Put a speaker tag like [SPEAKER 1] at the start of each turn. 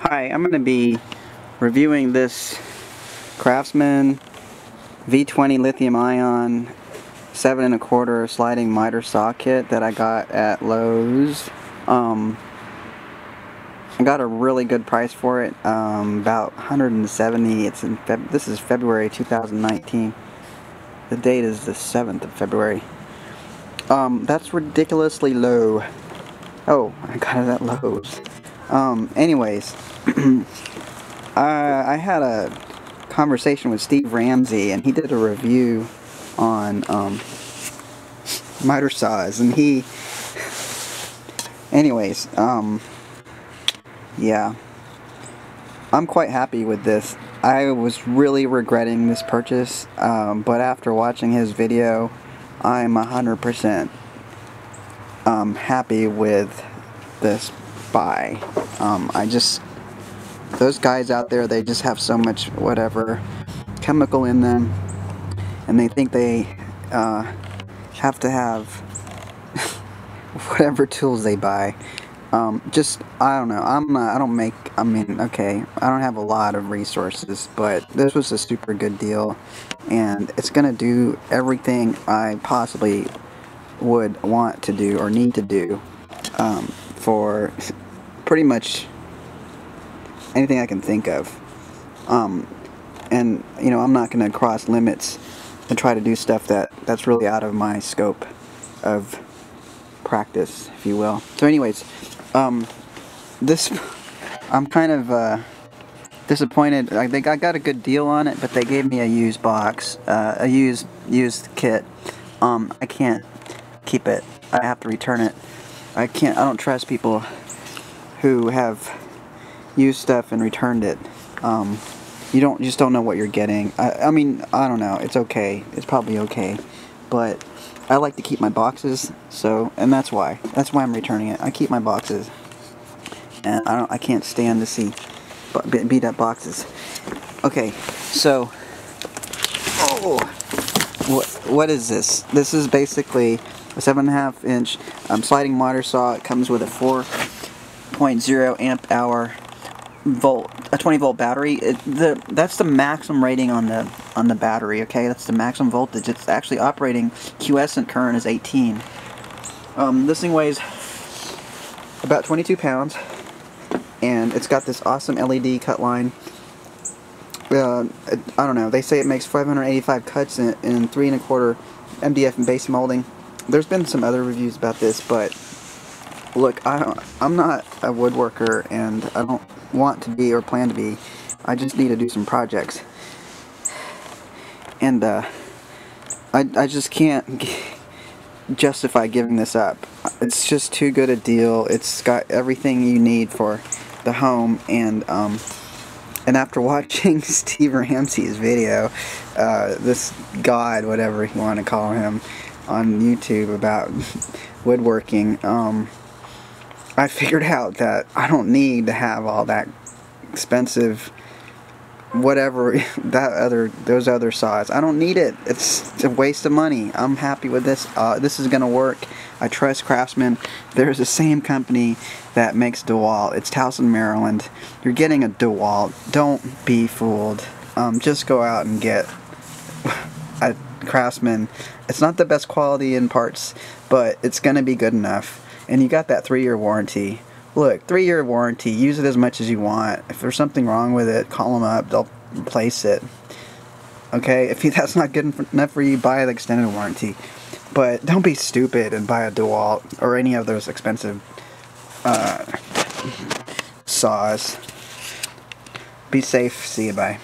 [SPEAKER 1] Hi, I'm going to be reviewing this Craftsman V20 lithium ion 7 and a quarter sliding miter saw kit that I got at Lowe's. Um, I got a really good price for it, um, about 170. It's in Feb this is February 2019. The date is the 7th of February. Um, that's ridiculously low. Oh, I got it at Lowe's. Um, anyways, I had a conversation with Steve Ramsey, and he did a review on um, miter saws, and he, anyways, um, yeah, I'm quite happy with this. I was really regretting this purchase, um, but after watching his video, I'm 100% um, happy with this buy. Um, I just, those guys out there, they just have so much whatever chemical in them, and they think they uh, have to have whatever tools they buy. Um, just, I don't know, I'm not, I don't make, I mean, okay, I don't have a lot of resources, but this was a super good deal, and it's to do everything I possibly would want to do or need to do um, for pretty much anything I can think of. Um, and you know, I'm not going to cross limits and try to do stuff that that's really out of my scope of practice, if you will. So, anyways, um, this I'm kind of uh, disappointed. I think I got a good deal on it, but they gave me a used box, uh, a used used kit. Um, I can't keep it. I have to return it. I can't. I don't trust people who have used stuff and returned it. Um, you don't you just don't know what you're getting. I, I mean, I don't know. It's okay. It's probably okay, but I like to keep my boxes. So, and that's why. That's why I'm returning it. I keep my boxes, and I don't. I can't stand to see beat up boxes. Okay, so. Oh, what what is this? This is basically a seven and a half inch um, sliding miter saw. It comes with a 4.0 amp hour volt, a 20 volt battery. It, the that's the maximum rating on the on the battery. Okay, that's the maximum voltage. It's actually operating quiescent current is 18. Um, this thing weighs about 22 pounds, and it's got this awesome LED cut line. Uh, I don't know. They say it makes 585 cuts in, in three and a quarter MDF and base molding there's been some other reviews about this, but look, I, I'm not a woodworker, and I don't want to be or plan to be. I just need to do some projects. And, uh, I, I just can't justify giving this up. It's just too good a deal. It's got everything you need for the home, and, um, and after watching Steve Ramsey's video, uh, this god, whatever you want to call him, on YouTube about woodworking, um, I figured out that I don't need to have all that expensive whatever that other those other saws. I don't need it. It's a waste of money. I'm happy with this. Uh, this is gonna work. I trust Craftsman. There's the same company that makes DeWalt. It's Towson, Maryland. You're getting a DeWalt. Don't be fooled. Um, just go out and get a Craftsman. It's not the best quality in parts, but it's to be good enough. And you got that three-year warranty. Look, three-year warranty. Use it as much as you want. If there's something wrong with it, call them up. They'll replace it. Okay, if that's not good enough for you, buy the extended warranty. But don't be stupid and buy a DeWalt or any of those expensive uh, saws. Be safe. See you. Bye.